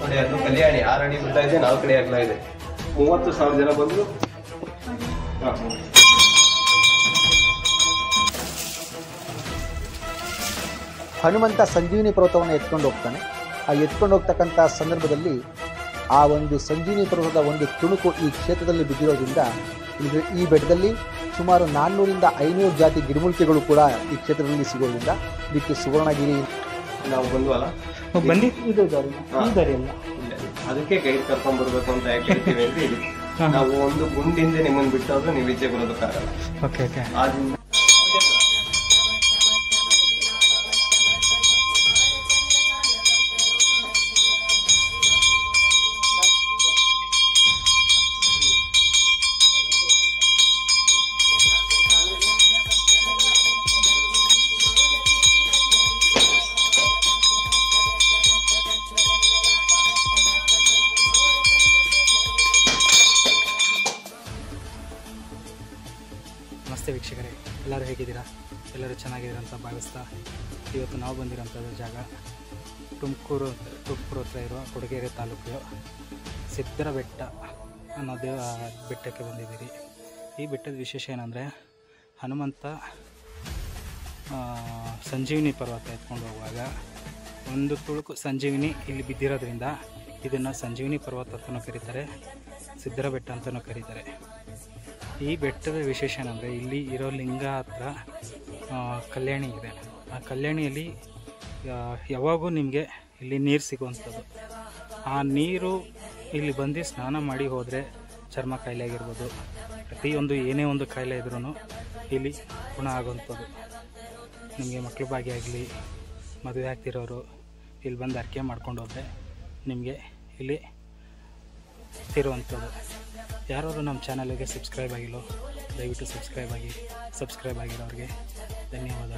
ನೋಡಿ ಕಲ್ಯಾಣಿ, ಆರು ಇದೆ, ನಾಲ್ಕು ಅಡಿ ಅಗಲ ಇದೆ. ಮೂವತ್ತು ಸಾವಿರ ಜನ ಬಂದ್ರು. ಹನುಮಂತ ಸಂಜೀವಿನಿ ಪರ್ವತವನ್ನು ಎತ್ಕೊಂಡು ಹೋಗ್ತಾನೆ. ಆ ಎತ್ಕೊಂಡು ಹೋಗ್ತಕ್ಕಂಥ ಸಂದರ್ಭದಲ್ಲಿ ಆ ಒಂದು ಸಂಜೀವಿನಿ ಪರ್ವತದ ಒಂದು ತುಣುಕು ಈ ಕ್ಷೇತ್ರದಲ್ಲಿ ಬಿದ್ದಿರೋದ್ರಿಂದ ಈ ಬೆಟ್ಟದಲ್ಲಿ ಸುಮಾರು ನಾನ್ನೂರಿಂದ ಐನೂರು ಜಾತಿ ಗಿಡಮೂಲಿಕೆಗಳು ಕೂಡ ಈ ಕ್ಷೇತ್ರದಲ್ಲಿ ಸಿಗೋದ್ರಿಂದ ಇದಕ್ಕೆ ಸುವರ್ಣಗಿರಿ ನಾವು ಬಂದ್ವಲ್ಲ? ಬನ್ನಿ. ಇದು ದಾರಿ. ಹಾ. ಈ ದಾರಿ ಅಲ್ಲ. ಇಲ್ಲ. ಅದಕ್ಕೆ ಗೈಡ್ ಕರ್ಕೊಂಡ್ ಬರ್ಬೇಕು ಅಂತ ಯಾಕೆ ಹೇಳ್ತೀವಿ ಅಂದ್ರೆ ನಾವು ಒಂದು ಗುಂಡಿಂದ ನಿಮ್ಮನ್ನ ಬಿಟ್ಟಾದ್ರೂ ನೀವು ಈಚೆ ಬರೋದಕ್ಕಾಗಲ್ಲ. ಓಕೆ ಓಕೆ ಆದ್ರಿಂದ ಇವತ್ತು ನಾವು ಬಂದಿರೋಂಥದ್ದು ಜಾಗ. ತುಮಕೂರು ತುಮಕೂರು ಹತ್ರ ಇರೋ ಕೊಡಗೇರಿ ತಾಲೂಕು ಸಿದ್ದರ ಬೆಟ್ಟ ಅನ್ನೋ ದೇವ ಬೆಟ್ಟಕ್ಕೆ ಬಂದಿದ್ದೀರಿ. ಈ ಬೆಟ್ಟದ ವಿಶೇಷ ಏನಂದರೆ, ಹನುಮಂತ ಸಂಜೀವಿನಿ ಪರ್ವತ ಎತ್ಕೊಂಡು ಹೋಗುವಾಗ ಒಂದು ತುಳುಕು ಸಂಜೀವಿನಿ ಇಲ್ಲಿ ಬಿದ್ದಿರೋದ್ರಿಂದ ಇದನ್ನು ಸಂಜೀವಿನಿ ಪರ್ವತ ಅಂತಲೂ ಕರೀತಾರೆ ಸಿದ್ದರ ಬೆಟ್ಟ ಅಂತಲೂ ಕರೀತಾರೆ. ಈ ಬೆಟ್ಟದ ವಿಶೇಷ ಏನಂದರೆ, ಇಲ್ಲಿ ಇರೋ ಲಿಂಗ ಹತ್ರ ಕಲ್ಯಾಣಿ ಇದೆ. ಕಲ್ಯಾಣಿಯಲ್ಲಿ ಆ, ಯಾವಾಗೂ ನಿಮಗೆ ಇಲ್ಲಿ ನೀರು ಸಿಗುವಂಥದ್ದು. ಆ ನೀರು ಇಲ್ಲಿ ಬಂದು ಸ್ನಾನ ಮಾಡಿ ಹೋದರೆ ಚರ್ಮ ಕಾಯಿಲೆ ಆಗಿರ್ಬೋದು ಪ್ರತಿಯೊಂದು ಏನೇ ಒಂದು ಕಾಯಿಲೆ ಇದ್ರೂ ಇಲ್ಲಿ ಗುಣ ಆಗುವಂಥದ್ದು. ನಿಮಗೆ ಮಕ್ಕಳು ಭಾಗ್ಯ ಮದುವೆ ಆಗ್ತಿರೋರು ಇಲ್ಲಿ ಬಂದು ಅರ್ಕೆ ಮಾಡ್ಕೊಂಡು ಹೋದರೆ ನಿಮಗೆ ಇಲ್ಲಿ ಇರುವಂಥದ್ದು ಯಾರಾದ್ರು ನಮ್ಮ ಚಾನಲ್ಗೆ ಸಬ್ಸ್ಕ್ರೈಬ್ ಆಗಿಲ್ಲ ದಯವಿಟ್ಟು ಸಬ್ಸ್ಕ್ರೈಬ್ ಆಗಿ ಸಬ್ಸ್ಕ್ರೈಬ್ ಆಗಿರೋರಿಗೆ ಧನ್ಯವಾದ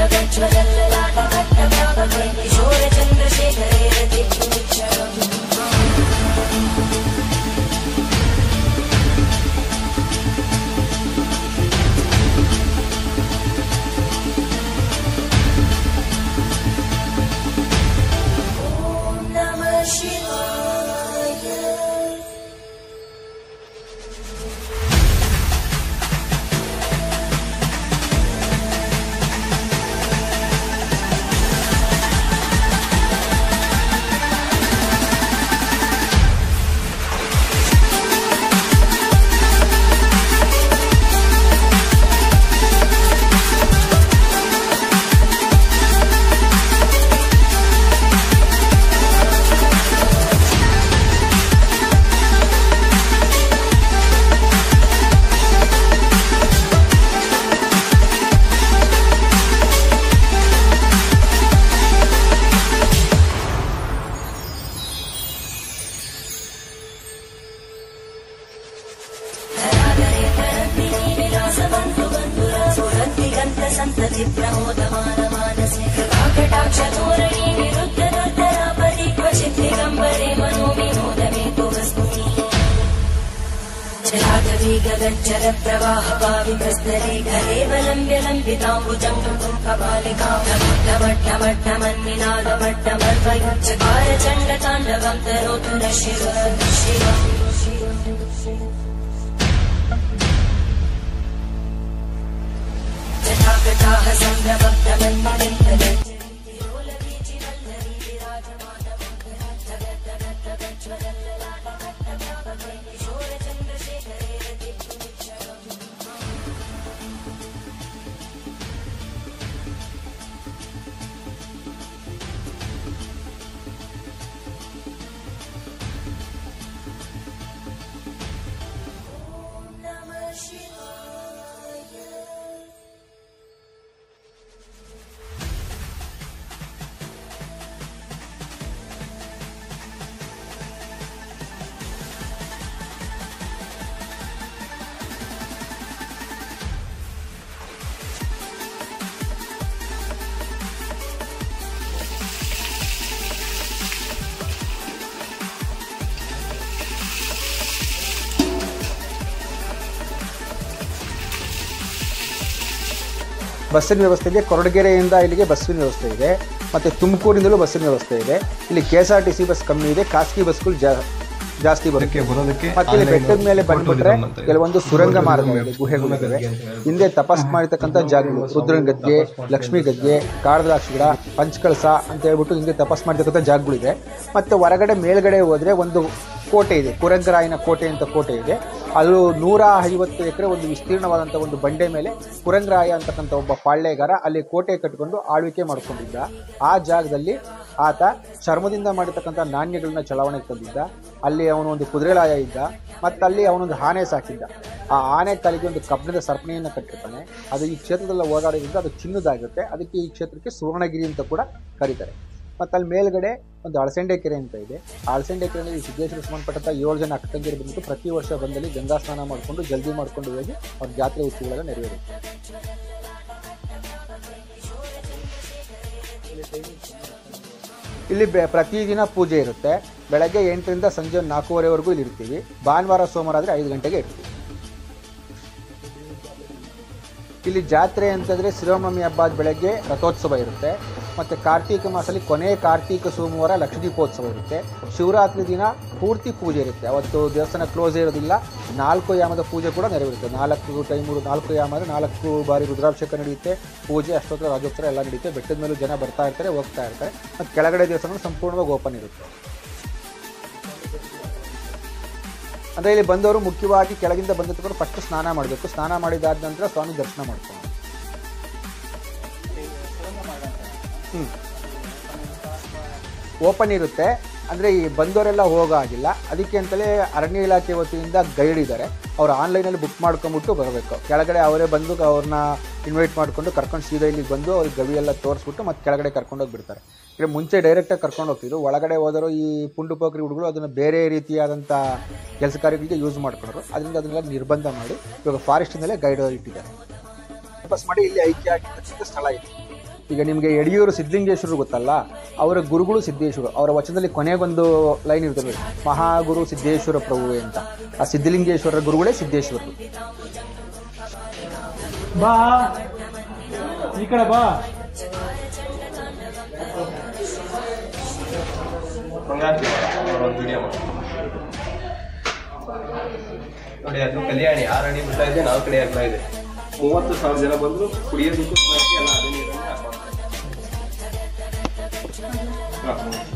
वेगगच्छर प्रवाहपावितस्तरेखरेवलम्ब्य लम्बिताम्बुजङ्गम् कपालिकामट्टमट्टमन्निनादमट्टमर्वयुच्चकारचण्डताण्डवम् तरोतु न शिव शिव ಬಸ್ಸಿನ ವ್ಯವಸ್ಥೆ ಇದೆ. ಕೊರಟಗೆರೆಯಿಂದ ಇಲ್ಲಿಗೆ ಬಸ್ಸಿನ ವ್ಯವಸ್ಥೆ ಇದೆ. ಮತ್ತು ತುಮಕೂರಿಂದಲೂ ಬಸ್ಸಿನ ವ್ಯವಸ್ಥೆ ಇದೆ. ಇಲ್ಲಿ K S R T C bus ಕಮ್ಮಿ ಇದೆ. ಖಾಸಗಿ ಬಸ್ಗಳು ಜಾ ಜಾಸ್ತಿ ಬರುತ್ತೆ. ಮತ್ತೆ ಇಲ್ಲಿ ಬೆಟ್ಟದ ಮೇಲೆ ಬಂದ್ಬಿಟ್ರೆ. ಕೆಲವೊಂದು ಸುರಂಗ ಮಾರ್ಗ ಇದೆ. ಗುಹೆಗಳಿವೆ. ಹಿಂದೆ ತಪಾಸ್ ಮಾಡಿರ್ತಕ್ಕಂಥ ಜಾಗಗಳು. ರುದ್ರನ ಗದ್ಗೆ ಲಕ್ಷ್ಮೀ ಗದ್ಗೆ ಕಾಡದ್ರಾಕ್ಷಿ ಗಿಡ ಪಂಚಕಳಸ ಅಂತ ಹೇಳ್ಬಿಟ್ಟು ಹಿಂದೆ ತಪಸ್ ಮಾಡಿರ್ತಕ್ಕಂಥ ಜಾಗಗಳಿದೆ. ಮತ್ತೆ ಹೊರಗಡೆ ಮೇಲ್ಗಡೆ ಹೋದ್ರೆ ಒಂದು ಕೋಟೆ ಇದೆ. ಕುರಂಗರಾಯನ ಕೋಟೆ ಅಂತ ಕೋಟೆ ಇದೆ. ಅದು ನೂರ ಐವತ್ತು ಎಕರೆ ಒಂದು ವಿಸ್ತೀರ್ಣವಾದಂಥ ಒಂದು ಬಂಡೆ ಮೇಲೆ ಕುರಂಗರಾಯ ಅಂತಕ್ಕಂಥ ಒಬ್ಬ ಪಾಳ್ಯಗಾರ ಅಲ್ಲಿ ಕೋಟೆ ಕಟ್ಟಿಕೊಂಡು ಆಳ್ವಿಕೆ ಮಾಡ್ಕೊಂಡಿದ್ದ. ಆ ಜಾಗದಲ್ಲಿ ಆತ ಚರ್ಮದಿಂದ ಮಾಡಿರ್ತಕ್ಕಂಥ ನಾಣ್ಯಗಳನ್ನ ಚಲಾವಣೆಗೆ ತಂದಿದ್ದ. ಅಲ್ಲಿ ಅವನು ಒಂದು ಕುದುರೆಲಾಯ ಇದ್ದ. ಮತ್ತು ಅಲ್ಲಿ ಅವನೊಂದು ಆನೆ ಸಾಕಿದ್ದ. ಆ ಆನೆ ಕಾಲಿಗೆ ಒಂದು ಕಬ್ಬಿಣದ ಸರ್ಪಣೆಯನ್ನು ಕಟ್ಟಿರ್ತಾನೆ. ಅದು ಈ ಕ್ಷೇತ್ರದಲ್ಲಿ ಓಡಾಡೋದ್ರಿಂದ ಅದು ಚಿನ್ನದಾಗಿರುತ್ತೆ. ಅದಕ್ಕೆ ಈ ಕ್ಷೇತ್ರಕ್ಕೆ ಸುವರ್ಣಗಿರಿ ಅಂತ ಕೂಡ ಕರೀತಾರೆ. ಮತ್ತು ಅಲ್ಲಿ ಮೇಲ್ಗಡೆ ಒಂದು ಅಳಸಂಡೆ ಕೆರೆ ಅಂತ ಇದೆ. ಅಳಸಂಡೆ ಕೆರೆಯಲ್ಲಿ ಸಿದ್ದೇಶ್ವರ ಸಂಬಂಧಪಟ್ಟಂಥ ಏಳು ಜನ ಅಕ್ಕ ತಂಗಿಯರು ಬಂದ್ಬಿಟ್ಟು ಪ್ರತಿ ವರ್ಷ ಬಂದಲ್ಲಿ ಗಂಗಾ ಸ್ನಾನ ಮಾಡಿಕೊಂಡು, ಜಲ್ದಿ ಮಾಡ್ಕೊಂಡು ಹೋಗಿ ಅವ್ರ ಜಾತ್ರೆ ಉತ್ಸವಗಳೆಲ್ಲ ನೆರವೇರುತ್ತೆ. ಇಲ್ಲಿ ಪ್ರತಿದಿನ ಪೂಜೆ ಇರುತ್ತೆ. ಬೆಳಗ್ಗೆ ಎಂಟರಿಂದ ಸಂಜೆ ನಾಲ್ಕೂವರೆವರೆಗೂ ಇಲ್ಲಿ ಇರ್ತೀವಿ. ಭಾನುವಾರ, ಸೋಮವಾರ ಆದರೆ ಐದು ಗಂಟೆಗೆ ಇರ್ತೀವಿ. ಇಲ್ಲಿ ಜಾತ್ರೆ ಅಂತಂದರೆ ಶ್ರೀರಾಮನವಮಿ ಹಬ್ಬದ ಬೆಳಗ್ಗೆ ರಥೋತ್ಸವ ಇರುತ್ತೆ. ಮತ್ತು ಕಾರ್ತೀಕ ಮಾಸದಲ್ಲಿ ಕೊನೆಯ ಕಾರ್ತೀಕ ಸೋಮವಾರ ಲಕ್ಷದೀಪೋತ್ಸವ ಇರುತ್ತೆ. ಶಿವರಾತ್ರಿ ದಿನ ಪೂರ್ತಿ ಪೂಜೆ ಇರುತ್ತೆ. ಅವತ್ತು ದೇವಸ್ಥಾನ ಕ್ಲೋಸ್ ಇರೋದಿಲ್ಲ. ನಾಲ್ಕು ಯಾಮದ ಪೂಜೆ ಕೂಡ ನೆರವೇರುತ್ತೆ. ನಾಲ್ಕು ಟೈಮು ನಾಲ್ಕು ಯಾಮ ಅಂದರೆ ನಾಲ್ಕು ಬಾರಿ ರುದ್ರಾಭಿಷೇಕ ನಡೆಯುತ್ತೆ. ಪೂಜೆ, ಅಷ್ಟೋತ್ತರ ರಾಜೋತ್ರ ಎಲ್ಲ ನಡೆಯುತ್ತೆ. ಬೆಟ್ಟದ ಮೇಲೂ ಜನ ಬರ್ತಾ ಇರ್ತಾರೆ, ಹೋಗ್ತಾ ಇರ್ತಾರೆ. ಮತ್ತು ಕೆಳಗಡೆ ದೇವಸ್ಥಾನ ಸಂಪೂರ್ಣವಾಗಿ ಓಪನ್ ಇರುತ್ತೆ. ಅಂದರೆ ಇಲ್ಲಿ ಬಂದವರು ಮುಖ್ಯವಾಗಿ ಕೆಳಗಿಂದ ಬಂದಿದ್ದವರು ಫಸ್ಟ್ ಸ್ನಾನ ಮಾಡಬೇಕು. ಸ್ನಾನ ಮಾಡಿದಾದ ನಂತರ ಸ್ವಾಮಿ ದರ್ಶನ ಮಾಡ್ಕೊಂಡು ಓಪನ್ ಇರುತ್ತೆ. ಅಂದರೆ ಈ ಬಂದವರೆಲ್ಲ ಹೋಗೋ ಆಗಿಲ್ಲ ಅದಕ್ಕೆ ಅಂತಲೇ ಅರಣ್ಯ ಇಲಾಖೆ ವತಿಯಿಂದ ಗೈಡ್ ಇದ್ದಾರೆ ಅವ್ರು ಆನ್ಲೈನಲ್ಲಿ ಬುಕ್ ಮಾಡ್ಕೊಂಬಿಟ್ಟು ಬರಬೇಕು. ಕೆಳಗಡೆ ಅವರೇ ಬಂದು ಅವ್ರನ್ನ ಇನ್ವೈಟ್ ಮಾಡಿಕೊಂಡು ಕರ್ಕೊಂಡು ಸೀದಾ ಇಲ್ಲಿಗೆ ಬಂದು ಅವ್ರಿಗೆ ಗವಿ ಎಲ್ಲ ತೋರಿಸ್ಬಿಟ್ಟು ಮತ್ತೆ ಕೆಳಗಡೆ ಕರ್ಕೊಂಡೋಗಿ ಬಿಡ್ತಾರೆ ಈಗ ಮುಂಚೆ ಡೈರೆಕ್ಟಾಗಿ ಕರ್ಕೊಂಡು ಹೋಗ್ತಿದ್ರು. ಒಳಗಡೆ ಹೋದರೂ ಈ ಪುಂಡು ಪೋಖ್ರಿ ಹುಡುಗರು ಅದನ್ನು ಬೇರೆ ರೀತಿಯಾದಂಥ ಕೆಲಸ ಕಾರ್ಯಗಳಿಗೆ ಯೂಸ್ ಮಾಡ್ಕೊಂಡ್ರು ಅದರಿಂದ ಅದನ್ನೆಲ್ಲ ನಿರ್ಬಂಧ ಮಾಡಿ ಇವಾಗ ಫಾರೆಸ್ಟಿನಲ್ಲೇ ಗೈಡ್ ಇಟ್ಟಿದ್ದಾರೆ. ವಾಪಸ್ ಮಾಡಿ ಇಲ್ಲಿ ಐಕ್ಯ ಆಗಿರ್ತಕ್ಕಂಥ ಸ್ಥಳ ಇದೆ. ಈಗ ನಿಮಗೆ ಯಡಿಯೂರು ಸಿದ್ಧಲಿಂಗೇಶ್ವರರು ಗೊತ್ತಲ್ಲ? ಅವರ ಗುರುಗಳು ಸಿದ್ದೇಶ್ವರು ಅವರ ವಚನದಲ್ಲಿ ಕೊನೆಗೊಂದು ಲೈನ್ ಇರ್ತದೆ ಮಹಾಗುರು ಸಿದ್ದೇಶ್ವರ ಪ್ರಭು ಅಂತ. ಆ ಸಿದ್ಧಲಿಂಗೇಶ್ವರರ ಗುರುಗಳೇ ಸಿದ್ದೇಶ್ವರರು ಬಾ. ಈ ಕಡೆ ಬಾ. ನೋಡಿ ಅದು ಕಲ್ಯಾಣಿ ಆರು ಅಡಿ ಬಿಡ್ತಾ ಇದೆ ನಾಲ್ಕು ಕಡೆ ಆಗ್ತಾ ಇದೆ. ಮೂವತ್ತು ಸಾವಿರ ಜನ ಬಂದ್ರು ಕುಡಿಯೋದಕ್ಕೂ ಎಲ್ಲ ಅದೇ ನೀರನ್ನು Gracias.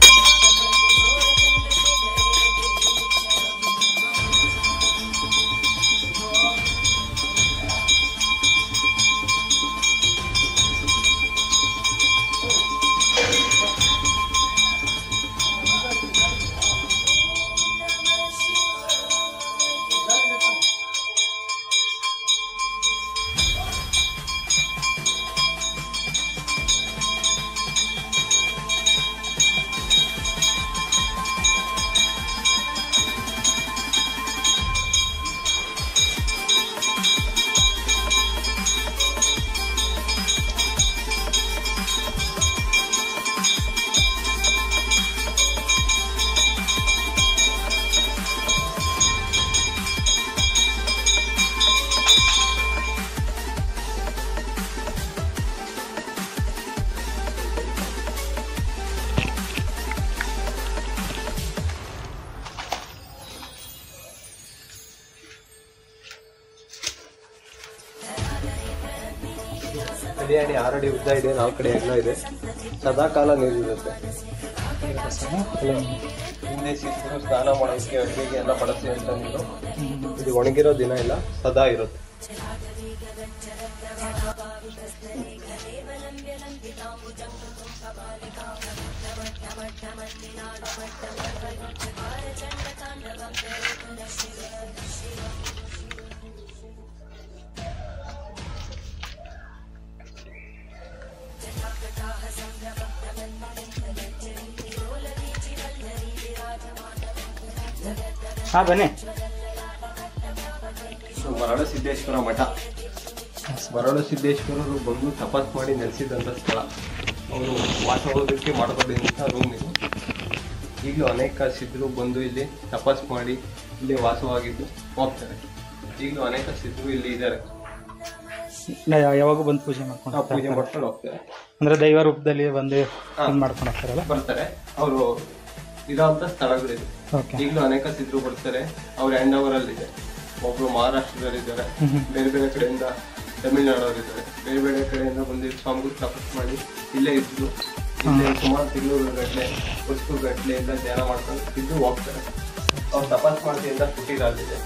ಆರಡಿ ಉದ್ದ ಇದೆ ನಾಲ್ಕು ಕಡೆ ಎಲ್ಲ ಇದೆ. ಸದಾ ಕಾಲ ನೀರಿರುತ್ತೆ. ಹಿಂದೆ ಸಿಕ್ಕಿದ್ರು ಸ್ನಾನ ಮಾಡೋದಕ್ಕೆ ಅಡುಗೆಗೆ ಎಲ್ಲ ಬಳಸಿ ಅಂತ ನೀರು ಇದು ಒಣಗಿರೋ ದಿನ ಇಲ್ಲ ಸದಾ ಇರುತ್ತೆ. ಹಾಂ ಬನ್ನಿ. ಬರಡು ಸಿದ್ದೇಶ್ವರ ಮಠ. ಬರಡು ಸಿದ್ದೇಶ್ವರರು ಬಂದು ತಪಸ್ ಮಾಡಿ ನೆಲೆಸಿದಂಥ ಸ್ಥಳ. ಅವರು ವಾಸವಾಗೋದಕ್ಕೆ ಮಾಡ್ಕೊಂಡಿದ್ದಂಥ ರೂಮ್ ಇದು. ಈಗಲೂ ಅನೇಕ ಸಿದ್ಧರು ಬಂದು ಇಲ್ಲಿ ತಪಸ್ ಮಾಡಿ ಇಲ್ಲಿ ವಾಸವಾಗಿದ್ದು ಹೋಗ್ತಾರೆ. ಈಗಲೂ ಅನೇಕ ಸಿದ್ಧರು ಇಲ್ಲಿ ಇದ್ದಾರೆ. ಯಾವಾಗ ಬಂದು ಪೂಜೆ ಮಾಡ್ಕೊಂಡು ಪೂಜೆ? ಮಾಡ್ಕೊಂಡು ಹೋಗ್ತಾರೆ. ಅಂದ್ರೆ ದೈವ ರೂಪದಲ್ಲಿ ಬಂದು ಮಾಡ್ಕೊಂಡು ಹೋಗ್ತಾರಲ್ಲ? ಬರ್ತಾರೆ. ಅವರು ಇರೋ ಸ್ಥಳಗಳಿದೆ. ಈಗಲೂ ಅನೇಕ ಸಿದ್ರು ಬರ್ತಾರೆ. ಅವ್ರ ಎಂಡ್ ಓವರ್ ಅಲ್ಲಿ ಇದೆ. ಒಬ್ರು ಮಹಾರಾಷ್ಟ್ರದಲ್ಲಿದ್ದಾರೆ. ಬೇರೆ ಬೇರೆ ಕಡೆಯಿಂದ ತಮಿಳ್ನಾಡವರಿದ್ದಾರೆ. ಬೇರೆ ಬೇರೆ ಕಡೆಯಿಂದ ಬಂದು ಸ್ವಾಮಿಗಳು ತಪಸ್ ಮಾಡಿ ಇಲ್ಲೇ ಇದ್ದು ಇಲ್ಲೇ ಸುಮಾರು ತಿಂಗಳು ಗಟ್ಟಲೆ ಹೊಸ್ತು ಗಟ್ಟಲೆ ಎಲ್ಲ ಧ್ಯಾನ ಮಾಡ್ಕೊಂಡು ಇದ್ದು ಹೋಗ್ತಾರೆ. ಅವ್ರು ತಪಸ್ ಮಾಡ್ತಿಯಿಂದ ಅಂತ ಅಲ್ಲಿದೆ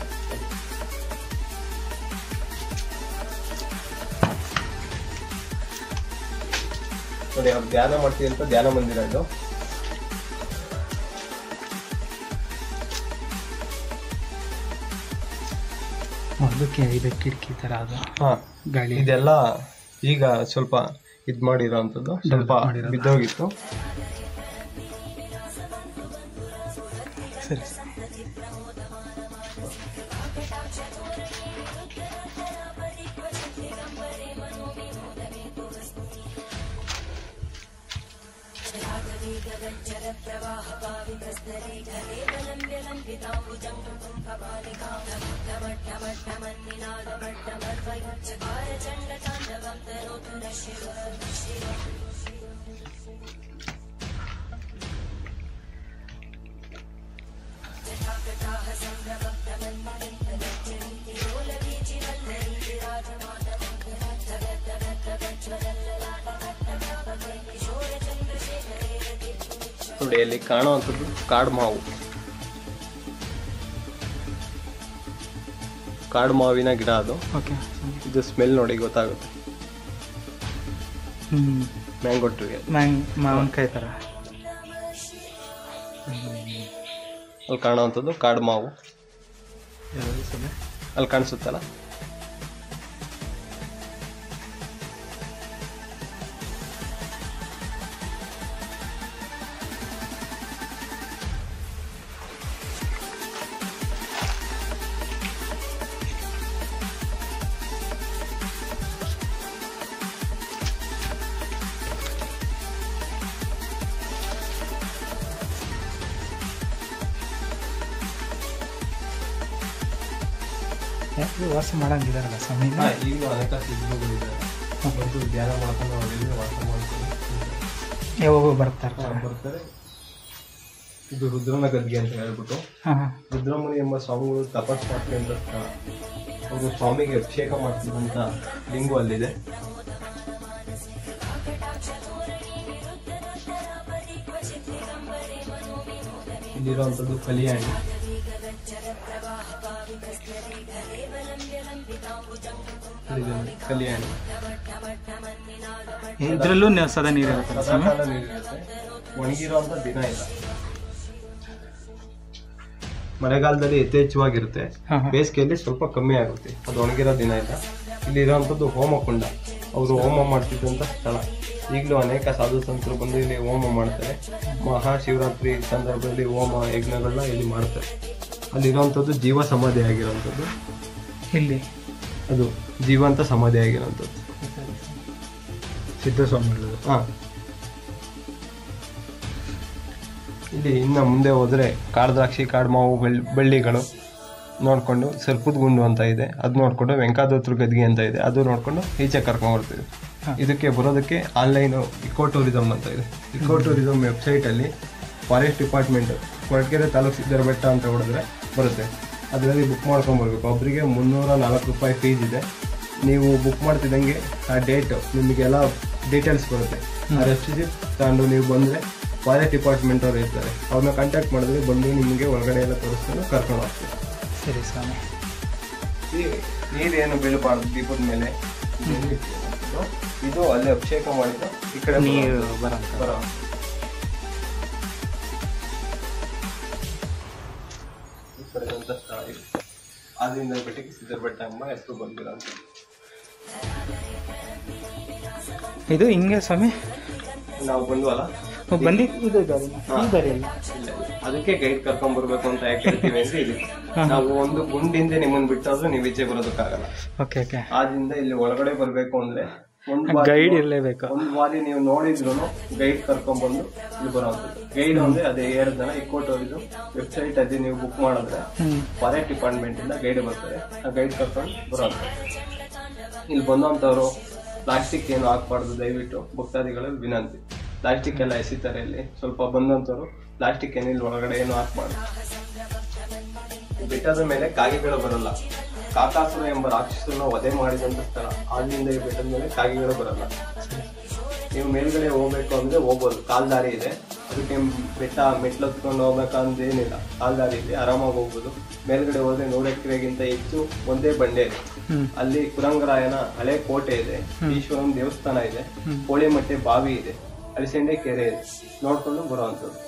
ನೋಡಿ ಅವ್ರು ಧ್ಯಾನ ಮಾಡ್ತೀವಿ ಅಂತ ಧ್ಯಾನ ಮಂದಿರ ಇದು. ಮೊದಲಕ್ಕೆ ಇದು ಕಿಟಕಿ ಥರ ಅದು. ಹಾಂ ಗಾಳಿ. ಇದೆಲ್ಲ ಈಗ ಸ್ವಲ್ಪ ಇದು ಮಾಡಿರೋವಂಥದ್ದು ಸ್ವಲ್ಪ. ಬಿದ್ದೋಗಿತ್ತು. ಸರಿ. ನೋಡಿ ಅಲ್ಲಿ ಕಾಣುವಂಥದ್ದು ಕಾಡು ಮಾವು ಕಾಡು ಮಾವಿನ ಗಿಡ ಅದು. ಓಕೆ ಇದು ಸ್ಮೆಲ್ ನೋಡಿ ಗೊತ್ತಾಗುತ್ತೆ. ಮ್ಯಾಂಗೋ ಟ್ರೀ ಮ್ಯಾಂಗ್ ಮಾವಿನಕಾಯಿ ಥರ ಅಲ್ಲಿ ಕಾಣುವಂಥದ್ದು ಕಾಡು ಮಾವು. ಅಲ್ಲಿ ಕಾಣಿಸುತ್ತಲ್ಲ? ವಾಸ ಮಾಡಂಗಿದಾರಲ್ಲ ಸ್ವಾಮಿ. ಈಗಲೂ ಬಂದು ಧ್ಯಾನ ಮಾಡ್ಕೊಂಡು ಅವರಲ್ಲಿ ವಾಸ ಮಾಡ್ಕೊಂಡು ಯಾವಾಗ ಬರ್ತಾರೆ? ಬರ್ತಾರೆ. ಇದು ರುದ್ರನ ಗದ್ಗೆ ಅಂತ ಹೇಳ್ಬಿಟ್ಟು. ರುದ್ರಮುನಿ ಎಂಬ ಸ್ವಾಮಿಗಳು ತಪಸ್ ಅಂತ ಅವರು ಸ್ವಾಮಿಗೆ ಅಭಿಷೇಕ ಮಾಡ್ತಿದ್ದಂತ ಲಿಂಗು ಅಲ್ಲಿದೆ. ಇಲ್ಲಿರುವಂಥದ್ದು ಕಲಿಯಾಣಿ. ಕಲಿಯಾಣಿ ಇದರಲ್ಲೂ ಸದಾ ನೀರಿರುತ್ತೆ ಸ್ವಾಮಿ. ಸದಾಕಾಲ ನೀರಿರುತ್ತೆ ಒಣಗಿರುವಂತ ದಿನ ಇಲ್ಲ. ಮಳೆಗಾಲದಲ್ಲಿ ಯಥೇಚ್ಛವಾಗಿರುತ್ತೆ. ಬೇಸಿಗೆಯಲ್ಲಿ ಸ್ವಲ್ಪ ಕಮ್ಮಿ ಆಗುತ್ತೆ. ಅದು ಒಣಗಿರೋ ದಿನ ಇಲ್ಲ. ಇಲ್ಲಿ ಹೋಮ ಹೋಮಕುಂಡ ಅವರು ಹೋಮ ಮಾಡ್ತಿದ್ದಂಥ ಸ್ಥಳ. ಈಗಲೂ ಅನೇಕ ಸಾಧು ಸಂತರು ಬಂದು ಇಲ್ಲಿ ಹೋಮ ಮಾಡ್ತಾರೆ. ಮಹಾಶಿವರಾತ್ರಿ ಸಂದರ್ಭದಲ್ಲಿ ಹೋಮ ಯಜ್ಞಗಳನ್ನ ಇಲ್ಲಿ ಮಾಡ್ತಾರೆ. ಅಲ್ಲಿರುವಂಥದ್ದು ಜೀವ ಸಮಾಧಿ ಆಗಿರುವಂಥದ್ದು ಇಲ್ಲಿ ಅದು. ಜೀವಂತ ಸಮಾಧಿ ಆಗಿರುವಂಥದ್ದು. ಸಿದ್ದಸ್ವಾಮಿಗಳು ಹಾ. ಇಲ್ಲಿ ಇನ್ನು ಮುಂದೆ ಹೋದ್ರೆ ಕಾಡು ದ್ರಾಕ್ಷಿ ಕಾಡು ಮಾವು ಬೆಳ್- ಬಳ್ಳಿಗಳು ನೋಡಿಕೊಂಡು ಸರ್ಪದ ಗುಂಡು ಅಂತ ಇದೆ. ಅದು ನೋಡ್ಕೊಂಡು ವೆಂಕಾದೋತ್ರ ಗದ್ಗೆ ಅಂತ ಇದೆ. ಅದು ನೋಡಿಕೊಂಡು ಈಚೆ ಕರ್ಕೊಂಡು ಬರ್ತೀವಿ. ಇದಕ್ಕೆ ಬರೋದಕ್ಕೆ ಆನ್ಲೈನ್ ಇಕೋ ಟೂರಿಸಮ್ ಅಂತ ಇದೆ. ಇಕೋ ಟೂರಿಸಮ್ ವೆಬ್ಸೈಟಲ್ಲಿ ಫಾರೆಸ್ಟ್ ಡಿಪಾರ್ಟ್ಮೆಂಟ್ ಕೊರಟಗೆರೆ ತಾಲೂಕು ಸಿದ್ದರ ಬೆಟ್ಟ ಅಂತ ಹೊಡೆದ್ರೆ ಬರುತ್ತೆ. ಅದರಲ್ಲಿ ಬುಕ್ ಮಾಡ್ಕೊಂಬರ್ಬೇಕು ಒಬ್ಬರಿಗೆ ಮುನ್ನೂರ ನಾಲ್ಕು ರೂಪಾಯಿ ಫೀಸ್ ಇದೆ. ನೀವು ಬುಕ್ ಮಾಡ್ತಿದ್ದಂಗೆ ಆ ಡೇಟ್ ನಿಮಗೆಲ್ಲ ಡೀಟೇಲ್ಸ್ ಬರುತ್ತೆ. ಆ ರೆಸಿಪ್ಟ್ ತಗೊಂಡು ನೀವು ಬಂದರೆ ಫಾರೆಸ್ಟ್ ಡಿಪಾರ್ಟ್ಮೆಂಟ್ ಅವ್ರು ಇರ್ತಾರೆ. ಅವ್ರನ್ನ ಕಾಂಟ್ಯಾಕ್ಟ್ ಮಾಡಿದ್ರೆ ಬಂದು ನಿಮಗೆ ಒಳಗಡೆ ಎಲ್ಲ ತೋರಿಸ್ಕೊಂಡು ಕರ್ಕೊಂಡು ಹೋಗ್ತಾರೆ ಸರಿ ಸ್ವಾಮಿ. ನೀರೇನು ಬೀಳಬಾರ್ದು ದೀಪದ ಮೇಲೆ. ಇದು ಅಲ್ಲಿ ಅಭಿಷೇಕ ಮಾಡಿದ್ದು ಈ ಕಡೆ ನೀರು ಬರ ಬರೋ. ಈ ಕಡೆ ಅಂತ ಸ್ಥಳ ಇದೆ ಆದ್ರಿಂದ ಬೆಟ್ಟಕ್ಕೆ ಸಿದ್ದರ ಬೆಟ್ಟ ಎಂಬ ಹೆಸರು ಬಂದಿರೋಂಥ ಇದು ಹಿಂಗೆ ಸ್ವಾಮಿ. ನಾವು ಬಂದ್ವಲ್ಲ? ಬಂದಿ ಇದು ದಾರಿ ಈ ದಾರಿಯಲ್ಲಿ ಅದಕ್ಕೆ ಗೈಡ್ ಕರ್ಕೊಂಡ್ ಬರ್ಬೇಕು ಅಂತ ಯಾಕೆ ಹೇಳ್ತೀವಿ ಅಂದ್ರೆ ನಾವು ಒಂದು ಗುಂಡಿಂದ ನಿಮ್ಮನ್ನ ಬಿಟ್ಟಾದ್ರೂ ನೀವು ಈಚೆ ಬರೋದಕ್ಕಾಗಲ್ಲ. Okay okay. ಆದ್ರಿಂದ ಇಲ್ಲಿ ಒಳಗಡೆ ಬರ್ಬೇಕು ಅಂದ್ರೆ ಒಂದು ಬಾರಿ ಗೈಡ್ ಇರಲೇಬೇಕು. ಒಂದು ಬಾರಿ ನೀವು ನೋಡಿದ್ರು ಗೈಡ್ ಕರ್ಕೊಂಡ್ ಬಂದು ಇಲ್ಲಿ ಬರೋದು. ಗೈಡ್ ಅಂದ್ರೆ ಅದೇ ಹೇಳಿದ್ನಲ್ಲ ಇಕ್ಕೋಟ್ ಟೂರಿಸಂ ವೆಬ್ಸೈಟ್ ಅಲ್ಲಿ ನೀವು ಬುಕ್ ಮಾಡಿದ್ರೆ ಫಾರೆಸ್ಟ್ ಡಿಪಾರ್ಟ್ಮೆಂಟ್ ಇಂದ ಗೈಡ್ ಬರ್ತಾರೆ. ಆ ಗೈಡ್ ಕರ್ಕೊಂಡು ಬರೋದು. ಇಲ್ಲಿ ಬಂದಂತವ್ರು ಪ್ಲಾಸ್ಟಿಕ್ ಏನು ಹಾಕ್ಬಾರ್ದು, ದಯವಿಟ್ಟು ಭಕ್ತಾದಿಗಳು ವಿನಂತಿ. ಪ್ಲಾಸ್ಟಿಕ್ ಎಲ್ಲ ಎಸಿತಾರೆ ಇಲ್ಲಿ. ಸ್ವಲ್ಪ ಬಂದಂತವ್ರು ಪ್ಲಾಸ್ಟಿಕ್ ಏನಿಲ್ಲ, ಒಳಗಡೆ ಏನು ಹಾಕ್ಬಾರ್ದು. ಬೆಟ್ಟದ ಮೇಲೆ ಕಾಗೆಗಳು ಬರಲ್ಲ. ಕಾಕಾಸುರ ಎಂಬ ರಾಕ್ಷಸನ ವಧೆ ಮಾಡಿದಂತ ಸ್ಥಳ. ಆಗಿನಿಂದ ಈ ಬೆಟ್ಟದ ಮೇಲೆ ಕಾಗೆಗಳು ಬರಲ್ಲ. ನೀವು ಮೇಲ್ಗಡೆ ಹೋಗ್ಬೇಕು ಅಂದ್ರೆ ಹೋಗ್ಬೋದು. ಕಾಲ್ದಾರಿ ಇದೆ. ಅದಕ್ಕೆ ಬೆಟ್ಟ ಮೆಟ್ಲು ಹತ್ಕೊಂಡು ಹೋಗ್ಬೇಕಂತ ಏನಿಲ್ಲ. ಕಾಲ್ದಾರಿ ಇದೆ ಆರಾಮಾಗಿ ಹೋಗ್ಬೋದು. ಮೇಲ್ಗಡೆ ಹೋದ್ರೆ ನೂರ ಎಕರೆಗಿಂತ ಹೆಚ್ಚು ಒಂದೇ ಬಂಡೆ ಇದೆ. ಅಲ್ಲಿ ಕುರಂಗರಾಯನ ಹಳೆ ಕೋಟೆ ಇದೆ. ಈಶ್ವರನ ದೇವಸ್ಥಾನ ಇದೆ. ಕೋಳಿಮಟ್ಟೆ ಬಾವಿ ಇದೆ. ಅಲಿಸೆಂಡೆ ಕೆರೆ ಇದೆ. ನೋಡ್ಕೊಂಡು ಬರುವಂತದ್ದು